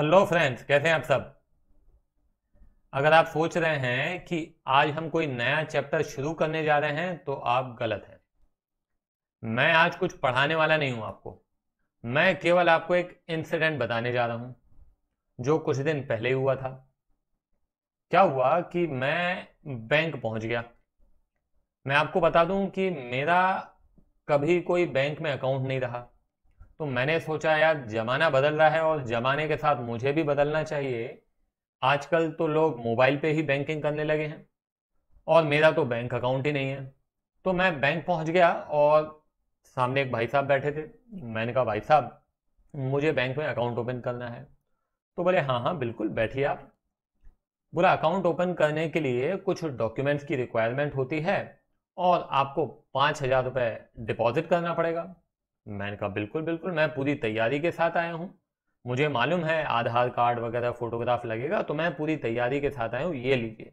Hello friends, कैसे हैं आप सब? अगर आप सोच रहे हैं कि आज हम कोई नया चैप्टर शुरू करने जा रहे हैं तो आप गलत हैं। मैं आज कुछ पढ़ाने वाला नहीं हूँ आपको। मैं केवल आपको एक इंसिडेंट बताने जा रहा हूँ, जो कुछ दिन पहले हुआ था। क्या हुआ कि मैं बैंक पहुँच गया। मैं आपको बता दूँ कि मेरा कभी कोई बैंक में अकाउंट नहीं रहा। तो मैंने सोचा, यार, जमाना बदल रहा है और जमाने के साथ मुझे भी बदलना चाहिए। आजकल तो लोग मोबाइल पे ही बैंकिंग करने लगे हैं और मेरा तो बैंक अकाउंट ही नहीं है। तो मैं बैंक पहुँच गया और सामने एक भाई साहब बैठे थे। मैंने कहा, भाई साहब, मुझे बैंक में अकाउंट ओपन करना है। तो बोले हाँ हाँ बिल्कुल, बैठिए आप। बोला, अकाउंट ओपन करने के लिए कुछ डॉक्यूमेंट्स की रिक्वायरमेंट होती है और आपको पाँच हज़ार रुपये डिपॉजिट करना पड़ेगा। मैंने कहा, बिल्कुल बिल्कुल, मैं पूरी तैयारी के साथ आया हूँ। मुझे मालूम है आधार कार्ड वगैरह, फोटोग्राफ लगेगा तो मैं पूरी तैयारी के साथ आया हूँ, ये लीजिए।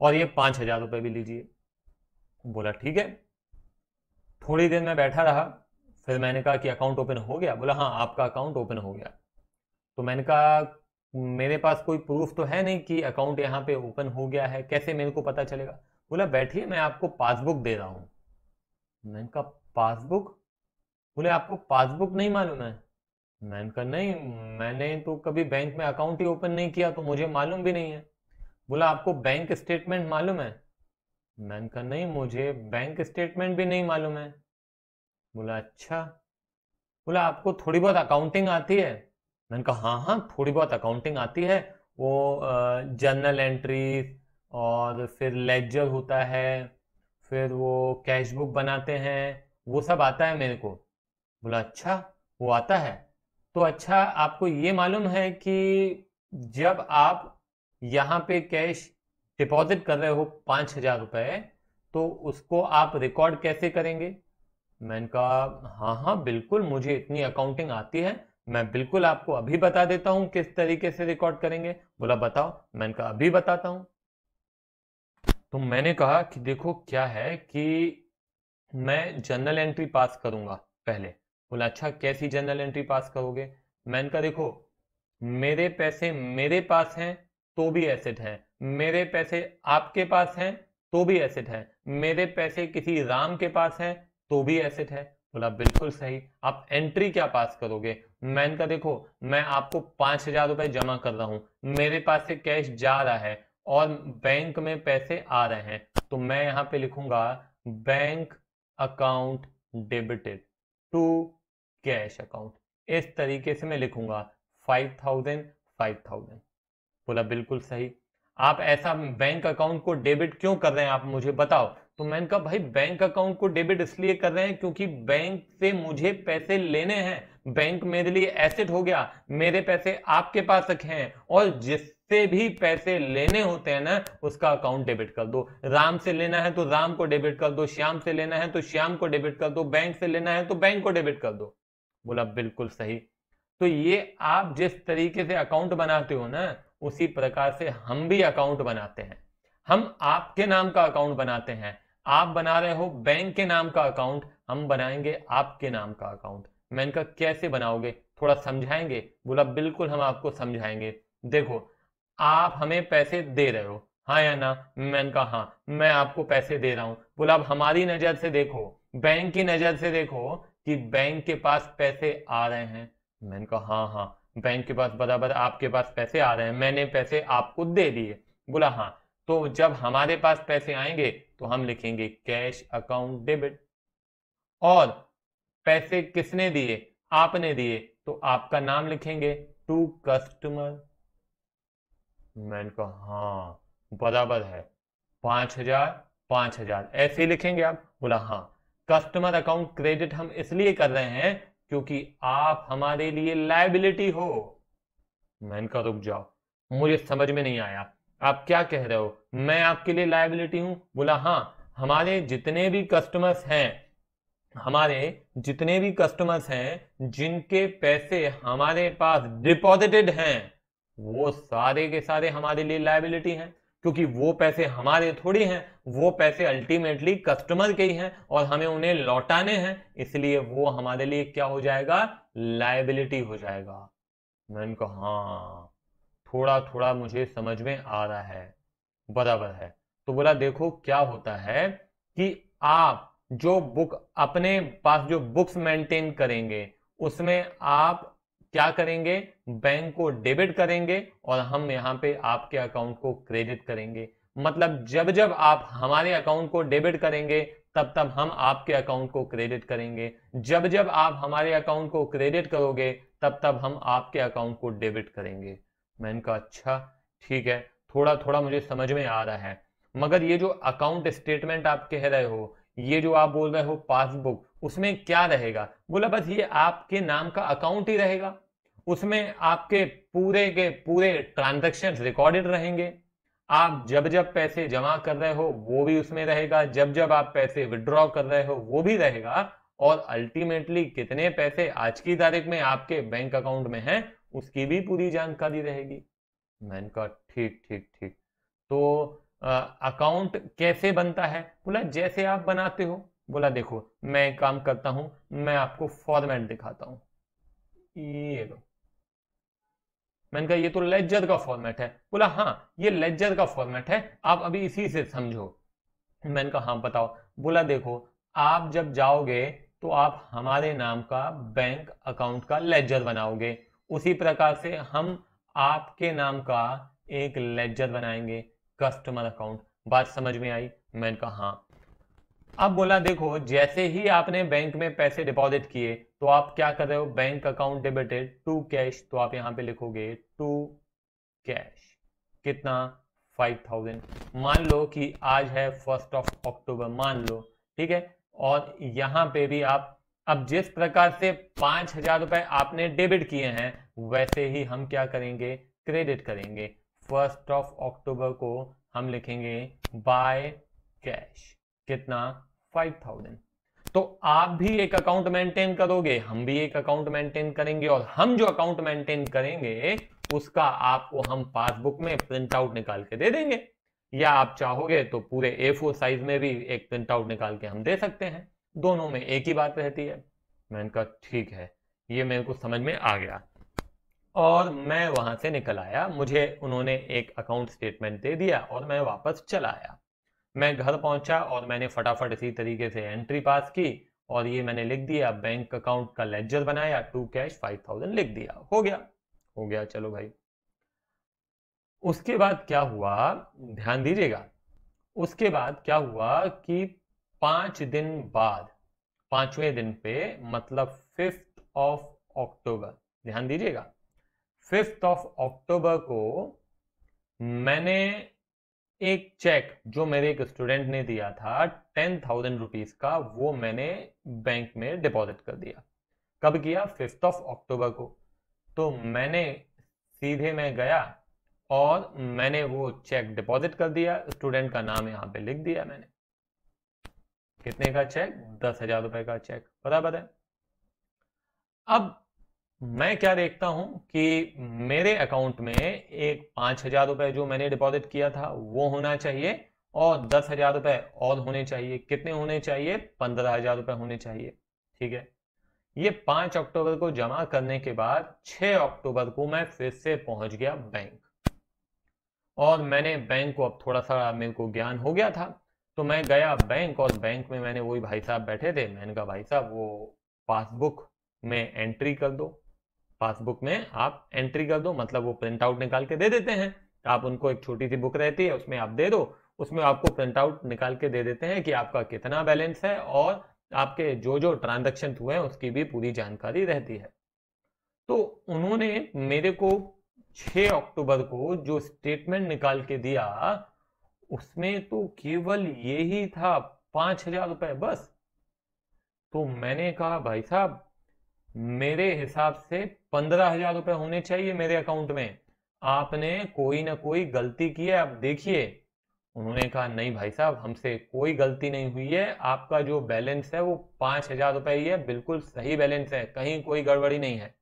और ये पाँच हज़ार रुपये भी लीजिए। बोला, ठीक है। थोड़ी देर में बैठा रहा, फिर मैंने कहा कि अकाउंट ओपन हो गया। बोला हाँ आपका अकाउंट ओपन हो गया। तो मैंने कहा, मेरे पास कोई प्रूफ तो है नहीं कि अकाउंट यहाँ पे ओपन हो गया है, कैसे मेरे को पता चलेगा? बोला, बैठिए, मैं आपको पासबुक दे रहा हूँ। मैंने कहा, पासबुक? बोले आपको पासबुक नहीं मालूम है। मैंने कहा नहीं, मैंने तो कभी बैंक में अकाउंट ही ओपन नहीं किया तो मुझे मालूम भी नहीं है। बोला, आपको बैंक स्टेटमेंट मालूम है? मैंने कहा नहीं, मुझे बैंक स्टेटमेंट भी नहीं मालूम है। बोला अच्छा। बोला, आपको थोड़ी बहुत अकाउंटिंग आती है? मैंने कहा हाँ हाँ थोड़ी बहुत अकाउंटिंग आती है। वो जर्नल एंट्री और फिर लेजर होता है, फिर वो कैश बुक बनाते हैं, वो सब आता है मेरे को। बोला अच्छा वो आता है। तो अच्छा आपको ये मालूम है कि जब आप यहाँ पे कैश डिपॉजिट कर रहे हो पाँच हज़ार रुपए तो उसको आप रिकॉर्ड कैसे करेंगे? मैंने कहा हाँ हाँ बिल्कुल, मुझे इतनी अकाउंटिंग आती है, मैं बिल्कुल आपको अभी बता देता हूँ किस तरीके से रिकॉर्ड करेंगे। बोला, बताओ। मैंने कहा, अभी बताता हूँ। तो मैंने कहा कि, देखो, क्या है कि मैं जर्नल एंट्री पास करूँगा पहले। बोला अच्छा कैसी जनरल एंट्री पास करोगे? मैंने कहा देखो, मेरे पैसे मेरे पास हैं तो भी एसेट है। मेरे पैसे आपके पास हैं तो भी एसेट है। मेरे पैसे किसी राम के पास हैं तो भी एसेट है। बोला, बिल्कुल सही। आप एंट्री क्या पास करोगे? मैंने कहा देखो, मैं आपको पाँच हज़ार रुपए जमा कर रहा हूँ। मेरे पास से कैश जा रहा है और बैंक में पैसे आ रहे हैं। तो मैं यहाँ पे लिखूँगा bank account debited to cash account. इस तरीके से मैं लिखूँगा फाइव थाउज़ेंड फाइव थाउज़ेंड बोला, बिल्कुल सही। आप ऐसा बैंक अकाउंट को डेबिट क्यों कर रहे हैं, आप मुझे बताओ? तो मैंने कहा, भाई, बैंक अकाउंट को डेबिट इसलिए कर रहे हैं क्योंकि बैंक से मुझे पैसे लेने हैं। बैंक मेरे लिए एसेट हो गया। मेरे पैसे आपके पास रखे हैं और जिससे भी पैसे लेने होते हैं ना, उसका अकाउंट डेबिट कर दो। राम से लेना है तो राम को डेबिट कर दो, श्याम से लेना है तो श्याम को डेबिट कर दो, बैंक से लेना है तो बैंक को डेबिट कर दो। बोला, बिल्कुल सही। तो ये आप जिस तरीके से अकाउंट बनाते हो ना, उसी प्रकार से हम भी अकाउंट बनाते हैं। हम आपके नाम का अकाउंट बनाते हैं। आप बना रहे हो बैंक के नाम का अकाउंट, हम बनाएँगे आपके नाम का अकाउंट। मैंने कहा कैसे बनाओगे? थोड़ा समझाएँगे? बोला, बिल्कुल हम आपको समझाएँगे। देखो, आप हमें पैसे दे रहे हो हाँ या ना? मैंने कहा हाँ मैं आपको पैसे दे रहा हूँ। बोला, अब हमारी नज़र से देखो, बैंक की नज़र से देखो कि बैंक के पास पैसे आ रहे हैं। मैंने कहा हाँ हाँ बैंक के पास बराबर आपके पास पैसे आ रहे हैं। मैंने पैसे आपको दे दिए। बोला हाँ तो जब हमारे पास पैसे आएँगे तो हम लिखेंगे कैश अकाउंट डेबिट और पैसे किसने दिए? आपने दिए। तो आपका नाम लिखेंगे टू कस्टमर मैंने कहा हाँ बराबर है। पाँच हज़ार पाँच हज़ार। ऐसे लिखेंगे आप। बोला हाँ कस्टमर अकाउंट क्रेडिट हम इसलिए कर रहे हैं क्योंकि आप हमारे लिए लाइबिलिटी हो। मैंने कहा रुक जाओ। मुझे समझ में नहीं आया। आप क्या कह रहे हो? मैं आपके लिए लाइबिलिटी हूँ। बोला हाँ हमारे जितने भी कस्टमर्स हैं, हमारे जितने भी कस्टमर्स हैं, जिनके पैसे हमारे पास डिपॉजिटेड हैं, वो सारे के सारे हमारे लिए लाइबिलिटी हैं। क्योंकि वो पैसे हमारे थोड़ी हैं, वो पैसे अल्टीमेटली कस्टमर के ही हैं और हमें उन्हें लौटाने हैं। इसलिए वो हमारे लिए क्या हो जाएगा? लाइबिलिटी हो जाएगा। मैंने कहा हाँ थोड़ा थोड़ा मुझे समझ में आ रहा है। बराबर है। तो बोला, देखो, क्या होता है कि आप जो बुक अपने पास जो बुक्स मेंटेन करेंगे, उसमें आप क्या करेंगे? बैंक को डेबिट करेंगे और हम यहाँ पे आपके अकाउंट को क्रेडिट करेंगे। मतलब जब जब आप हमारे अकाउंट को डेबिट करेंगे, तब तब हम आपके अकाउंट को क्रेडिट करेंगे। जब जब आप हमारे अकाउंट को क्रेडिट करोगे, तब तब हम आपके अकाउंट को डेबिट करेंगे। मैंने कहा अच्छा ठीक है थोड़ा थोड़ा मुझे समझ में आ रहा है। मगर ये जो अकाउंट स्टेटमेंट आप कह रहे हो ये जो आप बोल रहे हो पासबुक, उसमें क्या रहेगा? बोला, बस ये आपके नाम का अकाउंट ही रहेगा। उसमें आपके पूरे के पूरे ट्रांजेक्शन रिकॉर्डेड रहेंगे। आप जब जब पैसे जमा कर रहे हो, वो भी उसमें रहेगा। जब जब आप पैसे विड्रॉ कर रहे हो, वो भी रहेगा। और अल्टीमेटली कितने पैसे आज की तारीख में आपके बैंक अकाउंट में हैं, उसकी भी पूरी जानकारी रहेगी। मैंने कहा, ठीक ठीक ठीक। तो अकाउंट कैसे बनता है? बोला, जैसे आप बनाते हो। बोला, देखो, मैं काम करता हूँ, मैं आपको फॉर्मेट दिखाता हूँ। ये लो। मैंने कहा, ये तो लेजर का फॉर्मेट है। बोला हाँ ये लेजर का फॉर्मेट है, आप अभी इसी से समझो। मैंने कहा हाँ बताओ। बोला, देखो, आप जब जाओगे तो आप हमारे नाम का बैंक अकाउंट का लेजर बनाओगे। उसी प्रकार से हम आपके नाम का एक लेजर बनाएँगे। कस्टमर अकाउंट बात समझ में आई? मैंने कहा हाँ. अब बोला, देखो, जैसे ही आपने बैंक में पैसे डिपॉजिट किए तो आप क्या कर रहे हो? Bank account debited to cash तो आप यहाँ पे लिखोगे टू कैश कितना? फाइव थाउज़ेंड मान लो कि आज है फ़र्स्ट ऑफ़ अक्टूबर मान लो, ठीक है? और यहाँ पे भी आप, अब जिस प्रकार से पाँच हज़ार रुपए आपने डेबिट किए हैं, वैसे ही हम क्या करेंगे? क्रेडिट करेंगे। फ़र्स्ट ऑफ़ अक्टूबर को हम लिखेंगे बाय कैश। कितना? Five thousand. तो आप भी एक अकाउंट मेंटेन करोगे, हम भी एक अकाउंट मेंटेन करेंगे और हम जो अकाउंट मेंटेन करेंगे, उसका आपको हम पासबुक में प्रिंट आउट निकाल के दे देंगे। या आप चाहोगे तो पूरे ए फोर साइज़ में भी एक प्रिंट आउट निकाल के हम दे सकते हैं। दोनों में एक ही बात रहती है। मैंने कहा ठीक है। ये मेरे को समझ में आ गया। और मैं वहाँ से निकल आया। मुझे उन्होंने एक अकाउंट स्टेटमेंट दे दिया और मैं वापस चला आया। मैं घर पहुँचा और मैंने फटाफट इसी तरीके से एंट्री पास की और ये मैंने लिख दिया। बैंक अकाउंट का लेजर बनाया टू कैश फाइव थाउज़ेंड लिख दिया। हो गया। हो गया। चलो भाई। उसके बाद क्या हुआ? ध्यान दीजिएगा। उसके बाद क्या हुआ कि पाँच दिन बाद, पाँचवें दिन पे मतलब फिफ्थ ऑफ़ अक्टूबर ध्यान दीजिएगा। फिफ्थ ऑफ़ अक्टूबर को मैंने एक चेक जो मेरे एक स्टूडेंट ने दिया था, टेन थाउज़ेंड रुपीज़ का, वो मैंने बैंक में डिपॉजिट कर दिया। कब किया? फिफ्थ ऑफ़ अक्टूबर को। तो मैंने सीधे मैं गया और मैंने वो चेक डिपॉजिट कर दिया, स्टूडेंट का नाम यहाँ पे लिख दिया मैंने। कितने का चेक? दस हज़ार रुपए का चेक। बराबर है। अब मैं क्या देखता हूँ कि मेरे अकाउंट में एक पाँच हज़ार रुपए जो मैंने डिपॉजिट किया था, वो होना चाहिए और दस हज़ार रुपए और होने चाहिए। कितने होने चाहिए? पंद्रह हज़ार रुपए होने चाहिए। ठीक है? ये पाँच अक्टूबर को जमा करने के बाद छह अक्टूबर को मैं फिर से पहुँच गया बैंक। और मैंने बैंक को, अब थोड़ा सा मेरे को ज्ञान हो गया था तो मैं गया बैंक और बैंक में मैंने वही भाई साहब बैठे थे। मैंने कहा, भाई साहब, वो पासबुक में एंट्री कर दो। पासबुक में आप एंट्री कर दो मतलब वो प्रिंट आउट निकाल के दे देते हैं। आप उनको एक छोटी सी बुक रहती है, उसमें आप दे दो, उसमें आपको प्रिंट आउट निकाल के दे देते हैं कि आपका कितना बैलेंस है और आपके जो जो ट्रांजेक्शन हुए हैं, उसकी भी पूरी जानकारी रहती है। तो उन्होंने मेरे को 6 अक्टूबर को जो स्टेटमेंट निकाल के दिया, उसमें तो केवल ये ही था, पाँच हज़ार रुपए बस। तो मैंने कहा, भाई साहब मेरे हिसाब से पंद्रह हज़ार रुपए होने चाहिए मेरे अकाउंट में। आपने कोई ना कोई गलती की है, आप देखिए। उन्होंने कहा, नहीं भाई साहब, हमसे कोई गलती नहीं हुई है। आपका जो बैलेंस है वो पाँच हज़ार रुपए ही है। बिल्कुल सही बैलेंस है, कहीं कोई गड़बड़ी नहीं है।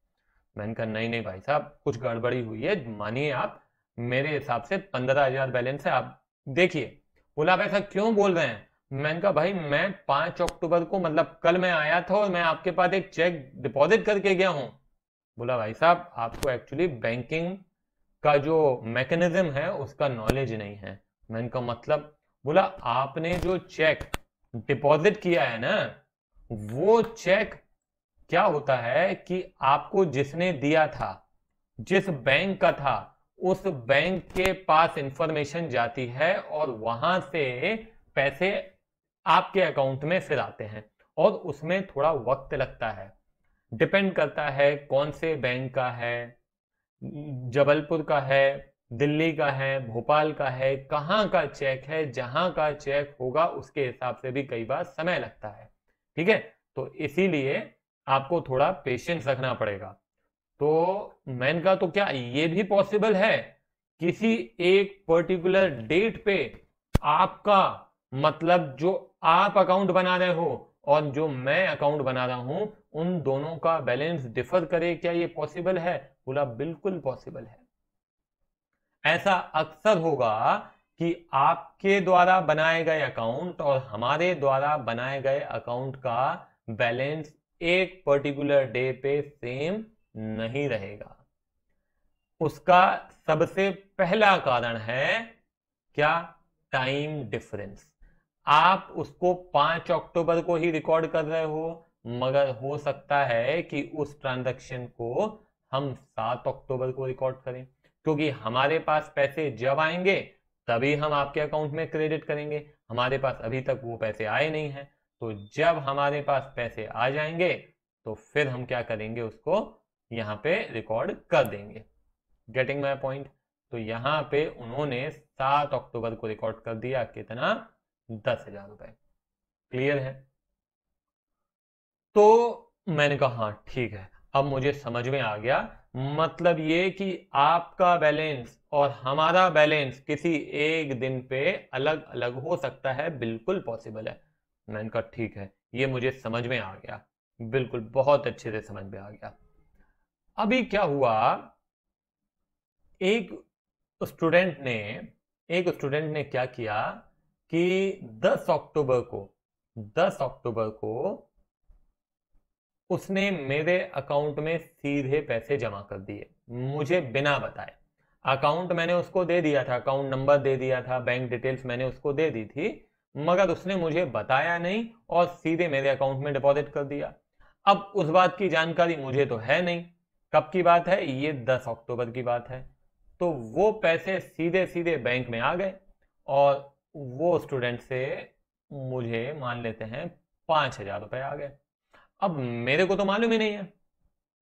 मैंने कहा, नहीं नहीं भाई साहब, कुछ गड़बड़ी हुई है, मानिए आप, मेरे हिसाब से पंद्रह हज़ार बैलेंस है, आप देखिए। बोला, आप ऐसा क्यों बोल रहे हैं? मैंने कहा, भाई, मैं पाँच अक्टूबर को मतलब कल मैं आया था और मैं आपके पास एक चेक डिपॉजिट करके गया हूँ। बोला, भाई साहब, आपको एक्चुअली बैंकिंग का जो मैकेनिज्म है, उसका नॉलेज नहीं है। मैंने का मतलब? बोला, आपने जो चेक डिपॉजिट किया है ना, वो चेक क्या होता है कि आपको जिसने दिया था, जिस बैंक का था, उस बैंक के पास इंफॉर्मेशन जाती है और वहाँ से पैसे आपके अकाउंट में फिर आते हैं और उसमें थोड़ा वक्त लगता है। डिपेंड करता है कौन से बैंक का है, जबलपुर का है, दिल्ली का है, भोपाल का है, कहाँ का चेक है, जहाँ का चेक होगा उसके हिसाब से भी कई बार समय लगता है। ठीक है? तो इसीलिए आपको थोड़ा पेशेंस रखना पड़ेगा। तो मैंने कहा तो क्या ये भी पॉसिबल है? किसी एक पर्टिकुलर डेट पे आपका मतलब जो आप अकाउंट बना रहे हो और जो मैं अकाउंट बना रहा हूँ, उन दोनों का बैलेंस डिफर करे, क्या ये पॉसिबल है? बोला, बिल्कुल पॉसिबल है। ऐसा अक्सर होगा कि आपके द्वारा बनाए गए अकाउंट और हमारे द्वारा बनाए गए अकाउंट का बैलेंस एक पर्टिकुलर डे पे सेम नहीं रहेगा। उसका सबसे पहला कारण है क्या? टाइम डिफरेंस आप उसको पाँच अक्टूबर को ही रिकॉर्ड कर रहे हो, मगर हो सकता है कि उस ट्रांजैक्शन को हम सात अक्टूबर को रिकॉर्ड करें। क्योंकि हमारे पास पैसे जब आएँगे, तभी हम आपके अकाउंट में क्रेडिट करेंगे। हमारे पास अभी तक वो पैसे आए नहीं हैं। तो जब हमारे पास पैसे आ जाएँगे तो फिर हम क्या करेंगे उसको यहाँ पे रिकॉर्ड कर देंगे। गेटिंग माई पॉइंट तो यहाँ पे उन्होंने सात अक्टूबर को रिकॉर्ड कर दिया। कितना? दस हज़ार रुपए। क्लियर है? तो मैंने कहा हाँ ठीक है। अब मुझे समझ में आ गया। मतलब ये कि आपका बैलेंस और हमारा बैलेंस किसी एक दिन पे अलग अलग हो सकता है, बिल्कुल पॉसिबल है। मैंने कहा, ठीक है। ये मुझे समझ में आ गया। बिल्कुल, बहुत अच्छे से समझ में आ गया। अभी क्या हुआ? एक स्टूडेंट ने, एक स्टूडेंट ने क्या किया? कि 10 अक्टूबर को 10 अक्टूबर को उसने मेरे अकाउंट में सीधे पैसे जमा कर दिए, मुझे बिना बताए। अकाउंट मैंने उसको दे दिया था, अकाउंट नंबर दे दिया था, बैंक डिटेल्स मैंने उसको दे दी थी, मगर उसने मुझे बताया नहीं और सीधे मेरे अकाउंट में डिपॉजिट कर दिया। अब उस बात की जानकारी मुझे तो है नहीं। कब की बात है? ये 10 अक्टूबर की बात है। तो वो पैसे सीधे सीधे बैंक में आ गए और वो स्टूडेंट से मुझे मान लेते हैं पाँच हज़ार रुपए आ गए। अब मेरे को तो मालूम ही नहीं है।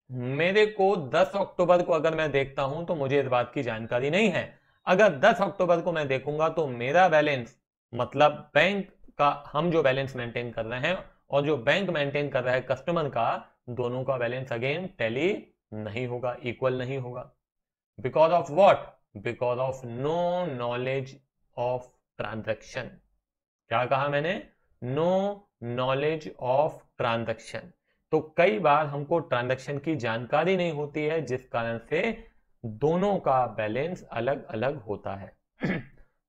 मेरे को 10 अक्टूबर को अगर मैं देखता हूँ तो मुझे इस बात की जानकारी नहीं है। अगर 10 अक्टूबर को मैं देखूँगा तो मेरा बैलेंस मतलब बैंक का, हम जो बैलेंस मेंटेन कर रहे हैं और जो बैंक मेंटेन कर रहा है कस्टमर का, दोनों का बैलेंस अगेन टैली नहीं होगा इक्वल नहीं होगा। Because of what because of no knowledge of transaction. क्या कहा मैंने? No knowledge of transaction. तो कई बार हमको ट्रांजेक्शन की जानकारी नहीं होती है, जिस कारण से दोनों का बैलेंस अलग अलग होता है।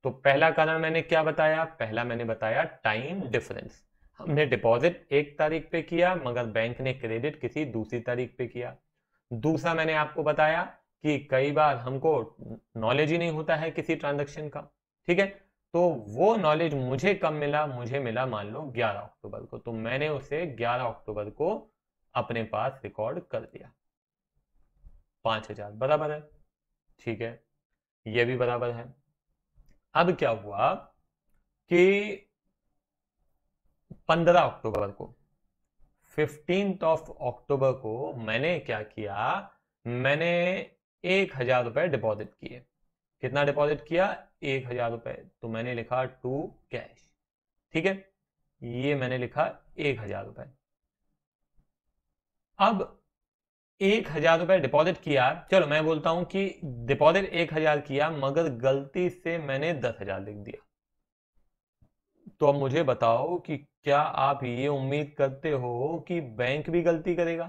तो पहला कारण मैंने क्या बताया? पहला मैंने बताया टाइम डिफरेंस। हमने डिपॉजिट एक तारीख पे किया, मगर बैंक ने क्रेडिट किसी दूसरी तारीख पे किया। दूसरा मैंने आपको बताया कि कई बार हमको नॉलेज ही नहीं होता है किसी ट्रांजेक्शन का। ठीक है? तो वो नॉलेज मुझे कब मिला? मुझे मिला मान लो 11 अक्टूबर को। तो मैंने उसे 11 अक्टूबर को अपने पास रिकॉर्ड कर दिया। पाँच हज़ार, बराबर है? ठीक है? ये भी बराबर है। अब क्या हुआ कि 15 अक्टूबर को फिफ्टींथ ऑफ़ अक्टूबर को मैंने क्या किया? मैंने एक हज़ार रुपए डिपॉजिट किए। कितना डिपॉजिट किया? एक हज़ार रुपए। तो मैंने लिखा टू कैश। ठीक है? ये मैंने लिखा एक हज़ार रुपए। अब एक हज़ार रुपए डिपॉजिट किया। चलो, मैं बोलता हूँ कि डिपॉजिट एक हज़ार किया, मगर गलती से मैंने दस हज़ार लिख दिया। तो अब मुझे बताओ कि क्या आप ये उम्मीद करते हो कि बैंक भी गलती करेगा?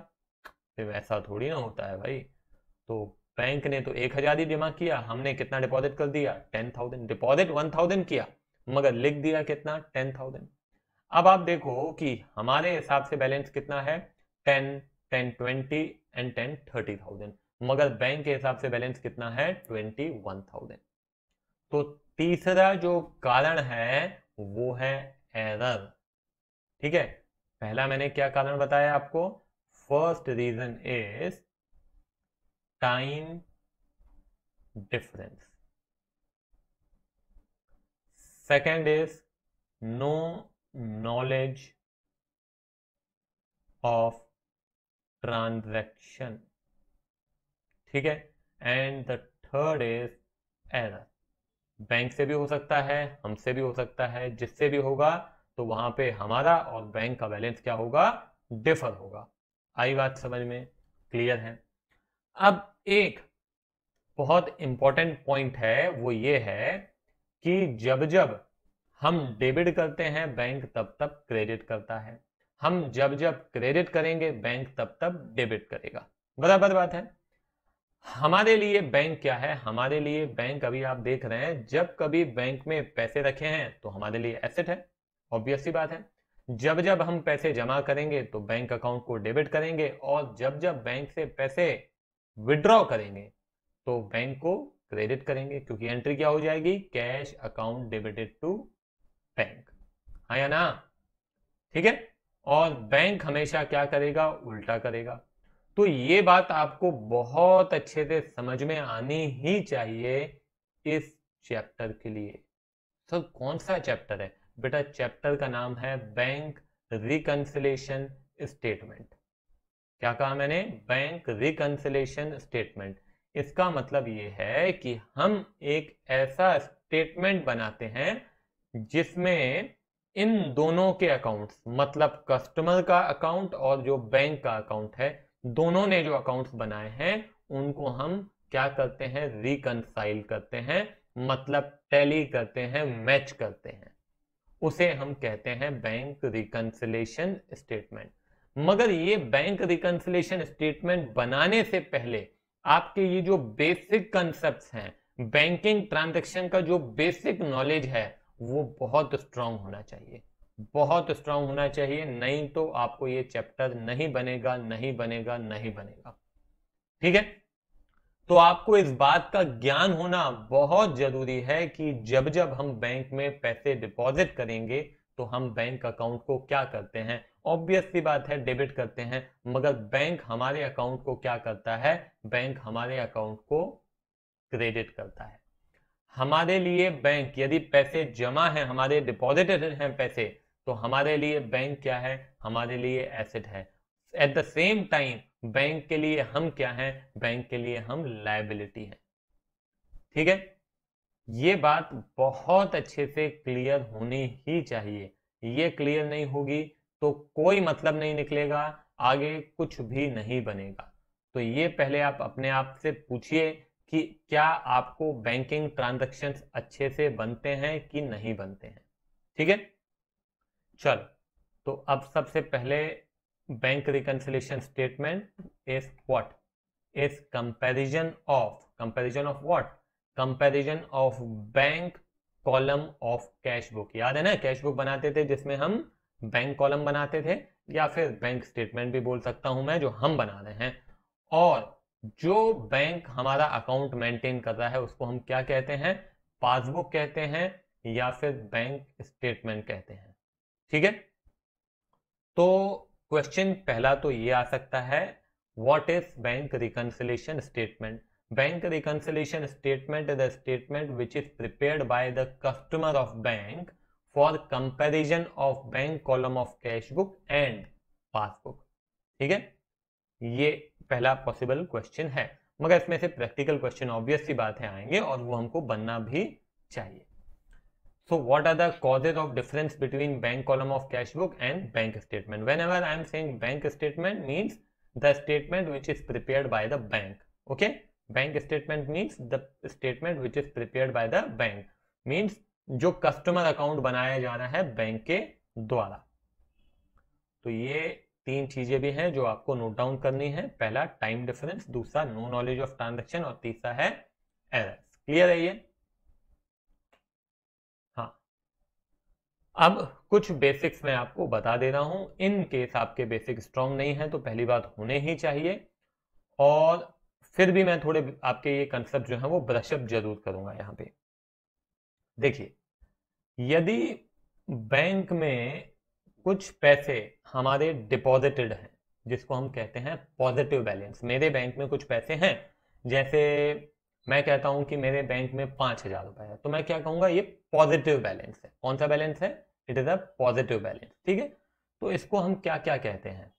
फिर ऐसा थोड़ी ना होता है भाई। तो बैंक ने तो एक हज़ार ही जमा किया, हमने कितना डिपॉजिट कर दिया? Ten thousand deposit one thousand किया, मगर लिख दिया कितना? टेन थाउज़ेंड अब आप देखो कि हमारे हिसाब से बैलेंस कितना है? Ten ten twenty and ten thirty thousand मगर बैंक के हिसाब से बैलेंस कितना है? ट्वेंटी वन थाउज़ेंड तो तीसरा जो कारण है, वो है एरर ठीक है? पहला मैंने क्या कारण बताया आपको? First reason is time difference second is no knowledge of transaction. ठीक है? And the third is error bank से भी हो सकता है, हमसे भी हो सकता है, जिससे भी होगा तो वहाँ पे हमारा और बैंक का बैलेंस क्या होगा? डिफर होगा। आई बात समझ में? क्लियर है? अब एक बहुत इंपॉर्टेंट पॉइंट है, वो ये है कि जब जब हम डेबिट करते हैं बैंक तब तब क्रेडिट करता है। हम जब जब क्रेडिट करेंगे बैंक तब तब डेबिट करेगा। बराबर बात है। हमारे लिए बैंक क्या है? हमारे लिए बैंक अभी आप देख रहे हैं, जब कभी बैंक में पैसे रखे हैं तो हमारे लिए एसेट है। ऑब्वियस सी बात है। जब जब हम पैसे जमा करेंगे तो बैंक अकाउंट को डेबिट करेंगे और जब जब बैंक से पैसे विड्रॉ करेंगे तो बैंक को क्रेडिट करेंगे, क्योंकि एंट्री क्या हो जाएगी? Cash account debited to bank हाँ या ना? ठीक है? और बैंक हमेशा क्या करेगा? उल्टा करेगा। तो ये बात आपको बहुत अच्छे से समझ में आनी ही चाहिए इस चैप्टर के लिए। सर कौन सा चैप्टर है? बेटा चैप्टर का नाम है बैंक रिकंसिलेशन स्टेटमेंट क्या कहा मैंने? बैंक रिकंसिलेशन स्टेटमेंट इसका मतलब ये है कि हम एक ऐसा स्टेटमेंट बनाते हैं जिसमें इन दोनों के अकाउंट्स मतलब कस्टमर का अकाउंट और जो बैंक का अकाउंट है, दोनों ने जो अकाउंट्स बनाए हैं, उनको हम क्या करते हैं? रिकनसाइल करते हैं मतलब टैली करते हैं मैच करते हैं। उसे हम कहते हैं बैंक रिकनसिलेशन स्टेटमेंट मगर ये बैंक रिकनसिलेशन स्टेटमेंट बनाने से पहले आपके ये जो बेसिक कंसेप्ट हैं बैंकिंग ट्रांजेक्शन का जो बेसिक नॉलेज है, वो बहुत स्ट्रांग होना चाहिए। बहुत स्ट्रांग होना चाहिए, नहीं तो आपको ये चैप्टर नहीं बनेगा नहीं बनेगा नहीं बनेगा। ठीक है? तो आपको इस बात का ज्ञान होना बहुत ज़रूरी है कि जब जब हम बैंक में पैसे डिपॉजिट करेंगे तो हम बैंक अकाउंट को क्या करते हैं? ऑब्वियस सी बात है डेबिट करते हैं, मगर बैंक हमारे अकाउंट को क्या करता है? बैंक हमारे अकाउंट को क्रेडिट करता है। हमारे लिए बैंक यदि पैसे जमा है, हमारे डिपॉजिटेड हैं पैसे तो हमारे लिए बैंक क्या है? हमारे लिए एसेट है। At the same time bank के लिए हम क्या हैं? बैंक के लिए हम लाइबिलिटी हैं। ठीक है? ये बात बहुत अच्छे से क्लियर होनी ही चाहिए। ये क्लियर नहीं होगी तो कोई मतलब नहीं निकलेगा, आगे कुछ भी नहीं बनेगा। तो ये पहले आप अपने आप से पूछिए कि क्या आपको बैंकिंग ट्रांजेक्शन अच्छे से बनते हैं कि नहीं बनते हैं? ठीक है? चल तो अब सबसे पहले bank reconciliation statement is what is comparison of comparison of what comparison of bank column of cash book याद है ना? कैश बुक बनाते थे जिसमें हम बैंक कॉलम बनाते थे, या फिर बैंक स्टेटमेंट भी बोल सकता हूँ मैं, जो हम बना रहे हैं। और जो बैंक हमारा अकाउंट मेंटेन कर रहा है, उसको हम क्या कहते हैं? पासबुक कहते हैं, या फिर बैंक स्टेटमेंट कहते हैं। ठीक है? तो क्वेश्चन पहला तो ये आ सकता है what is bank reconciliation statement bank reconciliation statement is the statement which is prepared by the customer of bank for comparison of bank column of cash book and passbook ठीक है? ये पहला पॉसिबल क्वेश्चन है। मगर इसमें से practical question obvious सी बात है आएँगे और वो हमको बनना भी चाहिए। So what are the causes of difference between bank column of cash book and bank statement whenever I am saying bank statement means the statement which is prepared by the bank okay bank statement means the statement which is prepared by the bank means जो customer account बनाया जा रहा है bank के द्वारा। तो ये तीन चीज़ें भी हैं जो आपको नोट डाउन करनी है। पहला टाइम डिफरेंस दूसरा नो नॉलेज ऑफ़ ट्रांजेक्शन और तीसरा है एरर्स क्लियर है ये? हाँ। अब कुछ बेसिक्स मैं आपको बता दे रहा हूँ। इन केस आपके बेसिक स्ट्रांग नहीं है तो पहली बात होने ही चाहिए। और फिर भी मैं थोड़े आपके ये कंसेप्ट जो है, वो ब्रशअप ज़रूर करूँगा यहाँ पे। देखिए, यदि बैंक में कुछ पैसे हमारे डिपॉजिटेड हैं, जिसको हम कहते हैं पॉजिटिव बैलेंस मेरे बैंक में कुछ पैसे हैं, जैसे मैं कहता हूँ कि मेरे बैंक में पाँच हज़ार रुपए है तो मैं क्या कहूँगा, ये पॉजिटिव बैलेंस है। कौन सा बैलेंस है? It is a positive balance ठीक है? तो इसको हम क्या क्या कहते हैं?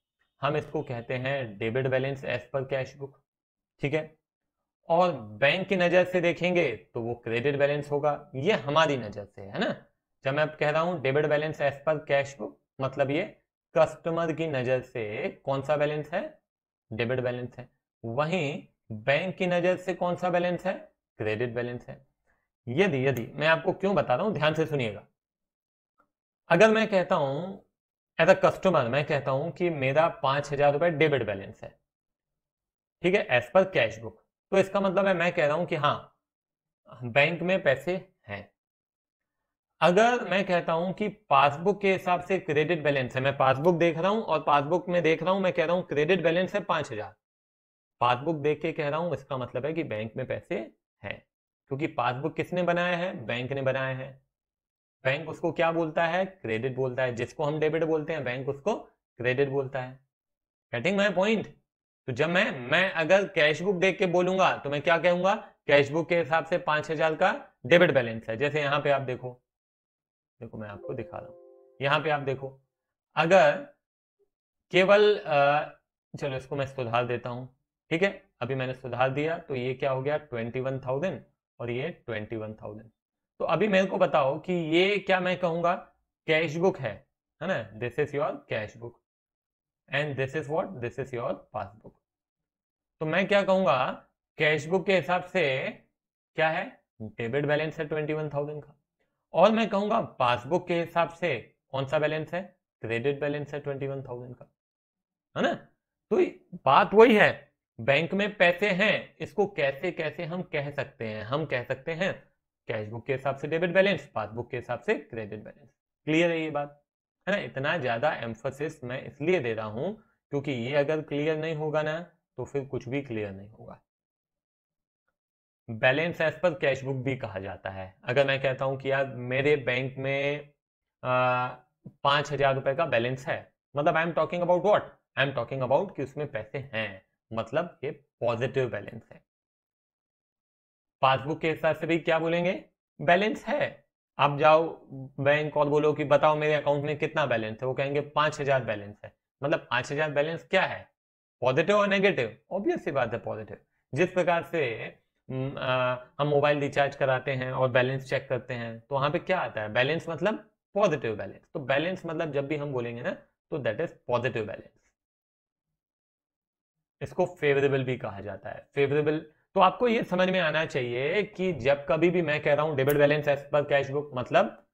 हम इसको कहते हैं debit balance as per cash book ठीक है? और बैंक की नज़र से देखेंगे तो वो क्रेडिट बैलेंस होगा। ये हमारी नज़र से है ना? जब मैं कह रहा हूँ debit balance as per cash book मतलब ये कस्टमर की नज़र से कौन सा बैलेंस है? डेबिट बैलेंस है। वहीं बैंक की नज़र से कौन सा बैलेंस है? क्रेडिट बैलेंस है। यदि यदि मैं आपको क्यों बता रहा हूँ, ध्यान से सुनिएगा। अगर मैं कहता हूँ एज अ कस्टमर मैं कहता हूँ कि मेरा पाँच हज़ार रुपए डेबिट बैलेंस है। ठीक है? एज पर कैश बुक तो इसका मतलब है, मैं कह रहा हूँ कि हाँ बैंक में पैसे हैं। अगर मैं कहता हूँ कि पासबुक के हिसाब से क्रेडिट बैलेंस है, मैं पासबुक देख रहा हूँ और पासबुक में देख रहा हूँ, मैं कह रहा हूँ क्रेडिट बैलेंस है पाँच हज़ार। पासबुक देख के कह रहा हूँ, इसका मतलब है कि बैंक में पैसे हैं, क्योंकि पासबुक किसने बनाया है? बैंक ने बनाया है। बैंक उसको क्या बोलता है? क्रेडिट बोलता है। जिसको हम डेबिट बोलते हैं, बैंक उसको क्रेडिट बोलता है। गेटिंग माई पॉइंट तो जब मैं मैं अगर कैश बुक देख के बोलूँगा तो मैं क्या कहूँगा? कैश बुक के हिसाब से पाँच हज़ार का डेबिट बैलेंस है। जैसे यहाँ पे आप देखो। देखो, मैं आपको दिखा रहा हूँ। यहाँ पे आप देखो। अगर केवल चलो इसको मैं सुधार देता हूँ। ठीक है? अभी मैंने सुधार दिया तो ये क्या हो गया? ट्वेंटी वन थाउज़ेंड और ये ट्वेंटी वन थाउज़ेंड तो अभी मेरे को बताओ कि ये क्या मैं कहूँगा? कैश बुक है। है ना? This is your cash book and this is what this is your passbook तो मैं क्या कहूँगा? कैश बुक के हिसाब से क्या है? डेबिट बैलेंस है ट्वेंटी वन थाउज़ेंड का। और मैं कहूँगा पासबुक के हिसाब से कौन सा बैलेंस है? क्रेडिट बैलेंस है ट्वेंटी वन थाउज़ेंड का। है ना? तो बात वही है। बैंक में पैसे हैं, इसको कैसे कैसे हम कह सकते हैं? हम कह सकते हैं कैशबुक के हिसाब से डेबिट बैलेंस पासबुक के हिसाब से क्रेडिट बैलेंस क्लियर है ये बात? है ना? इतना ज़्यादा एम्फोसिस मैं इसलिए दे रहा हूँ क्योंकि ये अगर क्लियर नहीं होगा ना तो फिर कुछ भी क्लियर नहीं होगा। Balance as per cash book भी कहा जाता है। अगर मैं कहता हूँ कि यार मेरे बैंक में पाँच हज़ार रुपए का बैलेंस है मतलब I am talking about what I am talking about कि उसमें पैसे हैं मतलब ये पॉजिटिव बैलेंस है। पासबुक के हिसाब से भी क्या बोलेंगे? बैलेंस है। आप जाओ, बैंक और बोलो कि बताओ मेरे अकाउंट में कितना बैलेंस है? वो कहेंगे पाँच हज़ार बैलेंस है। मतलब पाँच हज़ार बैलेंस क्या है? पॉजिटिव और नेगेटिव ऑब्वियस सी बात है पॉजिटिव जिस प्रकार से हम मोबाइल रिचार्ज कराते हैं और बैलेंस चेक करते हैं तो वहाँ पे क्या आता है? बैलेंस मतलब पॉजिटिव बैलेंस तो बैलेंस मतलब जब भी हम बोलेंगे ना तो दैट इज़ पॉजिटिव बैलेंस इसको फेवरेबल भी कहा जाता है। फेवरेबल तो आपको ये समझ में आना चाहिए कि जब कभी भी मैं कह रहा हूँ debit balance as per cash book मतलब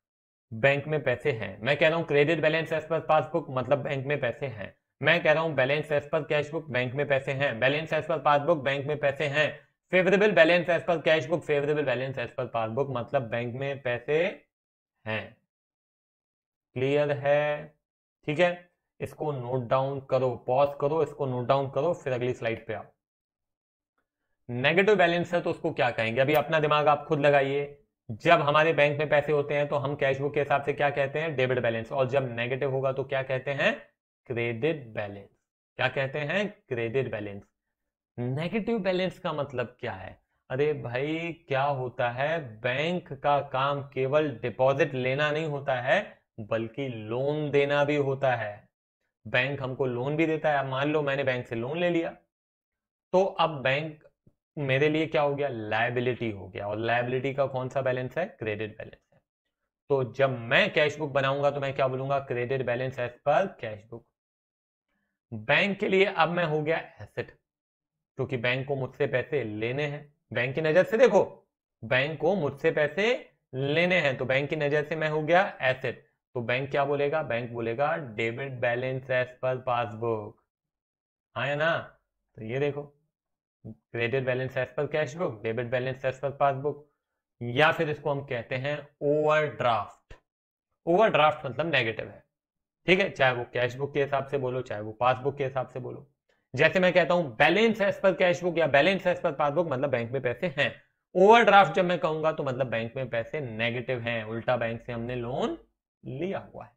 बैंक में पैसे हैं। मैं कह रहा हूँ credit balance as per passbook मतलब बैंक में पैसे हैं। मैं कह रहा हूँ balance as per cash book bank में पैसे हैं। Balance as per passbook bank में पैसे हैं। Favourable balance as per cash book favourable balance as per passbook मतलब बैंक में पैसे हैं। क्लियर है? ठीक है? इसको नोट डाउन करो पॉज करो, इसको नोट डाउन करो, फिर अगली स्लाइड पे आओ। नेगेटिव बैलेंस है तो उसको क्या कहेंगे? अभी अपना दिमाग आप खुद लगाइए। जब हमारे बैंक में पैसे होते हैं तो हम कैश बुक के हिसाब से क्या कहते हैं? डेबिट बैलेंस और जब नेगेटिव होगा तो क्या कहते हैं? क्रेडिट बैलेंस क्या कहते हैं? क्रेडिट बैलेंस नेगेटिव बैलेंस का मतलब क्या है? अरे भाई, क्या होता है? बैंक का काम केवल डिपॉजिट लेना नहीं होता है, बल्कि लोन देना भी होता है। बैंक हमको लोन भी देता है। मान लो मैंने बैंक से लोन ले लिया। तो अब बैंक मेरे लिए क्या हो गया? लाइबिलिटी हो गया। और लाइबिलिटी का कौन सा बैलेंस है? क्रेडिट बैलेंस है। तो जब मैं कैश बुक बनाऊँगा तो मैं क्या बोलूँगा? Credit balance as per cash book bank के लिए अब मैं हो गया एसेट क्योंकि बैंक को मुझसे पैसे लेने हैं। बैंक की नज़र से देखो बैंक को मुझसे पैसे लेने हैं तो बैंक की नज़र से मैं हो गया एसेट तो बैंक क्या बोलेगा? बैंक बोलेगा debit balance as per passbook आया ना? तो ये देखो credit balance as per cash book, debit balance as per passbook, या फिर इसको हम कहते हैं ओवरड्राफ्ट। ओवरड्राफ्ट मतलब नेगेटिव है। ठीक है? चाहे वो कैश बुक के हिसाब से बोलो, चाहे वो पासबुक के हिसाब से बोलो। जैसे मैं कहता हूँ, balance as per cash book या बैलेंस एज पर पासबुक मतलब बैंक में पैसे हैं। ओवरड्राफ्ट जब मैं कहूँगा तो मतलब बैंक में पैसे नेगेटिव हैं, उल्टा बैंक से हमने लोन लिया हुआ है।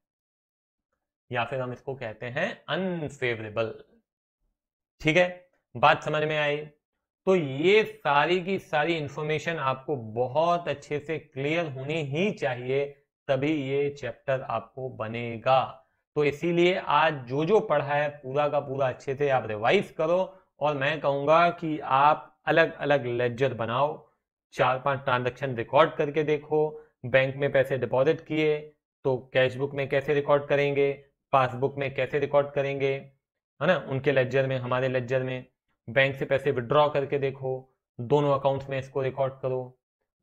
या फिर हम इसको कहते हैं अनफेवरेबल। ठीक है? बात समझ में आई? तो ये सारी की सारी इंफॉर्मेशन आपको बहुत अच्छे से क्लियर होनी ही चाहिए, तभी ये चैप्टर आपको बनेगा। तो इसीलिए आज जो जो पढ़ा है, पूरा का पूरा अच्छे से आप रिवाइज करो और मैं कहूँगा कि आप अलग अलग लेजर बनाओ चार पाँच ट्रांजेक्शन रिकॉर्ड करके देखो बैंक में पैसे डिपॉजिट किए तो कैश बुक में कैसे रिकॉर्ड करेंगे पासबुक में कैसे रिकॉर्ड करेंगे, है ना? उनके लेजर में, हमारे लेजर में। बैंक से पैसे विड्रॉ करके देखो दोनों अकाउंट्स में इसको रिकॉर्ड करो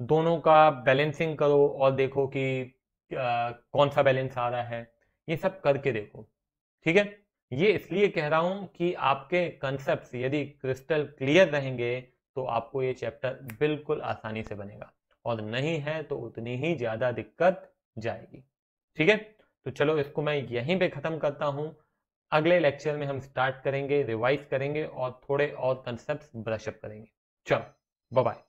दोनों का बैलेंसिंग करो और देखो कि आ, कौन सा बैलेंस आ रहा है। ये सब करके देखो ठीक है? ये इसलिए कह रहा हूँ कि आपके कंसेप्ट यदि क्रिस्टल क्लियर रहेंगे तो आपको ये चैप्टर बिल्कुल आसानी से बनेगा। और नहीं है तो उतनी ही ज़्यादा दिक्कत जाएगी ठीक है? तो चलो इसको मैं यहीं पे ख़त्म करता हूँ। अगले लेक्चर में हम स्टार्ट करेंगे रिवाइज करेंगे और थोड़े और कंसेप्ट ब्रशअप करेंगे। चलो बाय